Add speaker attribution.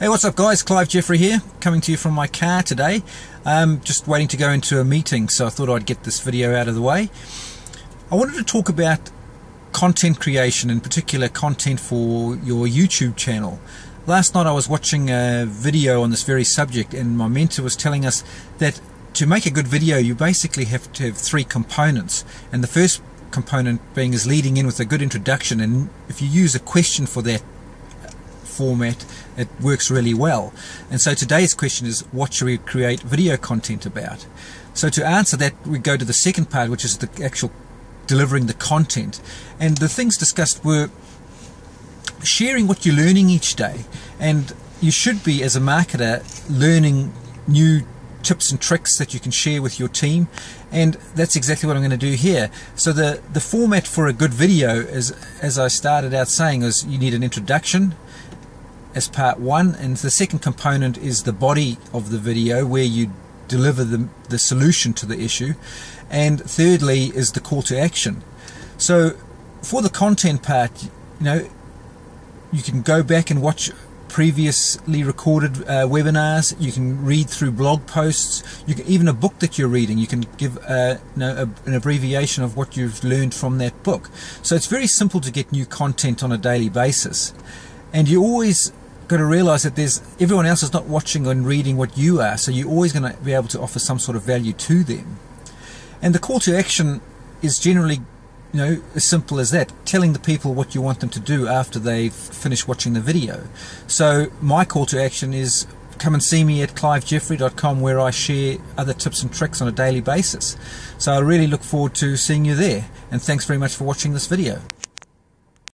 Speaker 1: Hey, what's up, guys? Clive Jeffrey here, coming to you from my car today. Um, just waiting to go into a meeting, so I thought I'd get this video out of the way. I wanted to talk about content creation, in particular, content for your YouTube channel. Last night I was watching a video on this very subject, and my mentor was telling us that to make a good video, you basically have to have three components. And the first component being is leading in with a good introduction, and if you use a question for that format, it works really well. And so today's question is what should we create video content about? So to answer that, we go to the second part, which is the actual delivering the content. And the things discussed were sharing what you're learning each day. And you should be, as a marketer, learning new tips and tricks that you can share with your team and that's exactly what I'm going to do here so the the format for a good video is as I started out saying is you need an introduction as part one and the second component is the body of the video where you deliver the, the solution to the issue. And thirdly is the call to action. So for the content part you know you can go back and watch previously recorded uh, webinars. You can read through blog posts. You can even a book that you're reading you can give uh, you know, a, an abbreviation of what you've learned from that book. So it's very simple to get new content on a daily basis. And you always got to realize that there's everyone else is not watching and reading what you are, so you're always going to be able to offer some sort of value to them. And the call to action is generally, you know, as simple as that, telling the people what you want them to do after they've finished watching the video. So my call to action is come and see me at clivejeffrey.com where I share other tips and tricks on a daily basis. So I really look forward to seeing you there. And thanks very much for watching this video.